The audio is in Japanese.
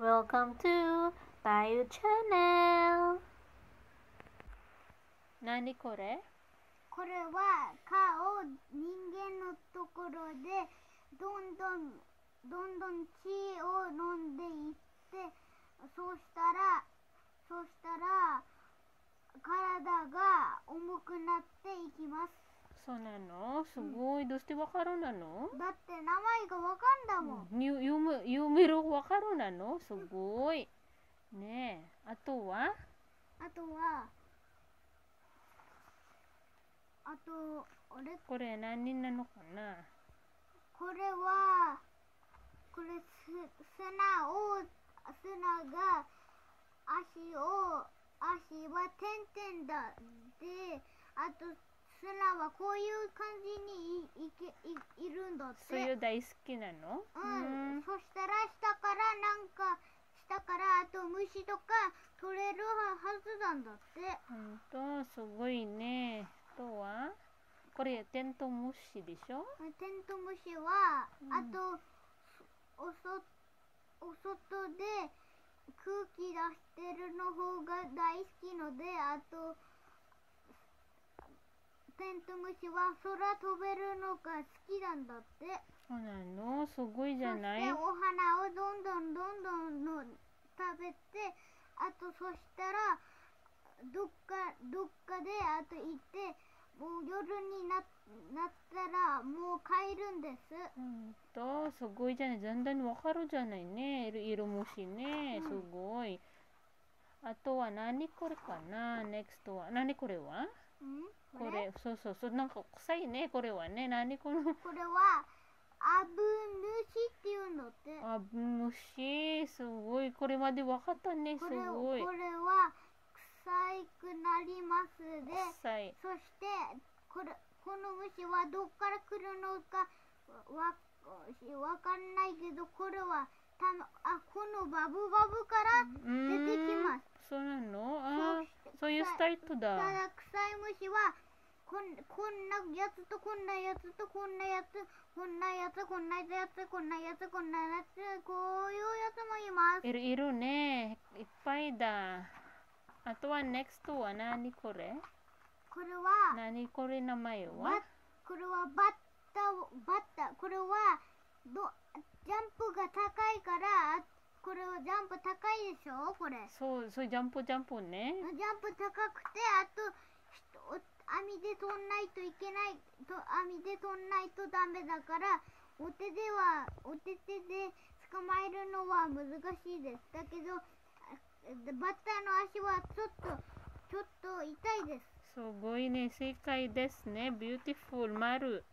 Welcome to たゆチャンネル何これ？これは蚊を人間のところでどんどんどんどん血を飲んでいってそうしたらそうしたら体が重くなっていきますそうなの？すごい、どうしてわかるなの？だって名前がわかんだもん、に読む読めるわかるなの？すごい。ねえ。あとは？あとはあとあれ？これ何なのかな？これはこれす砂を砂が足を足は点々だ。であと砂はこういう感じにいいけいいるんだって。そういう大好きなの？うん、そしたら下からなんか下からあと虫とか取れるはずなんだって。ほんとすごいね。あとは？これテントウムシでしょ？テントウムシは、うん。あとおそお外で空気出してるの方が大好きのであとテントウムシは空飛べるのが好きなんだって。そうなの？すごいじゃない？そしてお花をどんどんどんどんの食べてあとそしたらどっかどっかであと行ってもう夜にななったらもう帰るんです。ほんと？すごいじゃない？全然わかるじゃないね。いるいる虫ね。うん。すごい。あとは何これかな？NEXT は。何これは？うんこれ？そうそうそう。なんか臭いねこれはね。何この？これはアブヌシっていうのって。あ虫すごい。これまでわかったねすこれごい。これは臭くなりますで。臭い。そしてこれこの虫はどっから来るのかわわかんないけどこれはたのあこのバブバブから出てきますそそういうスタイルただだ臭い虫はこんこんなやつとこんなやつとこんなやつこんなやつこんなやつこんなやつこんなやつこういうやつもいます。いるいるね。いっぱいだ。あとは NEXT は何これ？これは何これ名前バはこれはバッタをバッタこれはどジャンプが高いからあこれはジャンプ高いでしょ？これ。そうそうジャンプジャンプね。ジャンプ高くてあと網で飛んないといけないと網で飛んないとダメだからお手ではお手手で捕まえるのは難しいです。だけどあバッタの足はちょっとちょっと痛いです。すごいね正解ですね。ビューティフル。丸